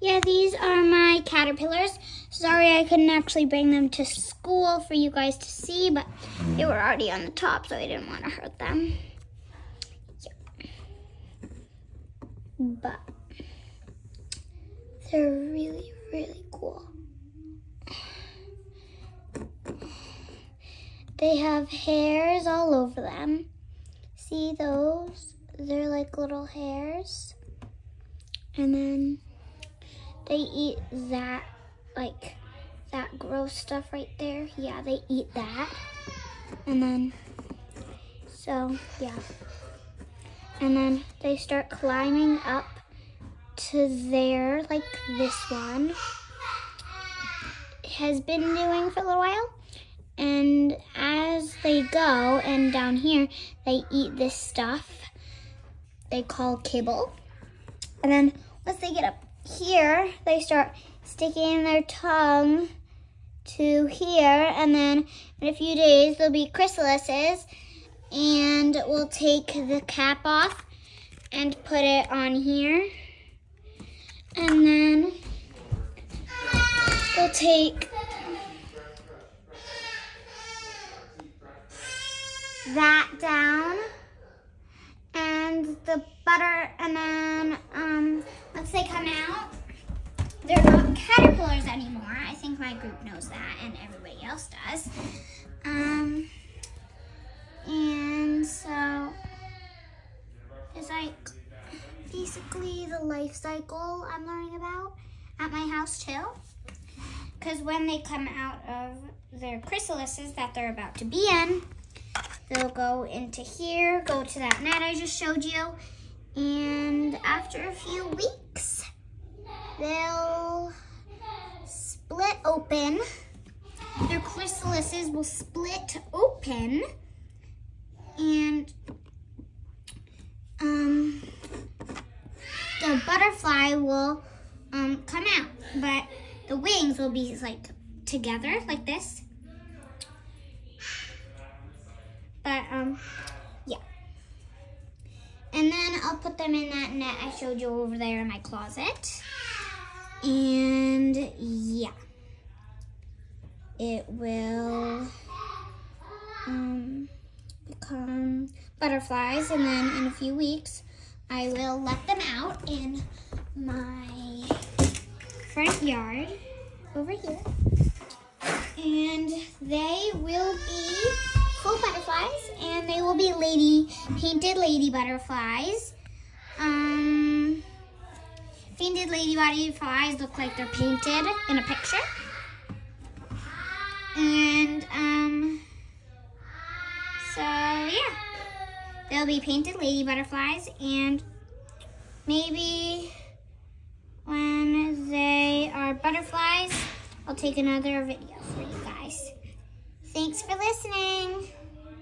yeah, these are my caterpillars. Sorry I couldn't actually bring them to school for you guys to see, but they were already on the top, so I didn't want to hurt them. Yeah. But they're really, really cool. They have hairs all over them. See those? They're like little hairs. And then they eat that, like that gross stuff right there. Yeah, they eat that. And then, so yeah. And then they start climbing up to there, like this one has been doing for a little while. And as they go, and down here, they eat this stuff they call kibble. And then once they get up here, they start sticking their tongue to here. And then in a few days, there'll be chrysalises. And we'll take the cap off and put it on here. And then we'll take that down and the butter and then um, once they come out they're not caterpillars anymore I think my group knows that and everybody else does. Um, and so it's like basically the life cycle I'm learning about at my house too. Because when they come out of their chrysalises that they're about to be in They'll go into here, go to that net I just showed you, and after a few weeks, they'll split open. Their chrysalises will split open, and um, the butterfly will um, come out, but the wings will be like together like this But, um, yeah. And then I'll put them in that net I showed you over there in my closet. And, yeah. It will um, become butterflies. And then in a few weeks, I will let them out in my front yard over here. And they will be full butterflies, and they will be lady painted lady butterflies. Um, painted lady butterflies look like they're painted in a picture. And um, so yeah, they'll be painted lady butterflies, and maybe when they are butterflies, I'll take another video for you guys. Thanks for listening.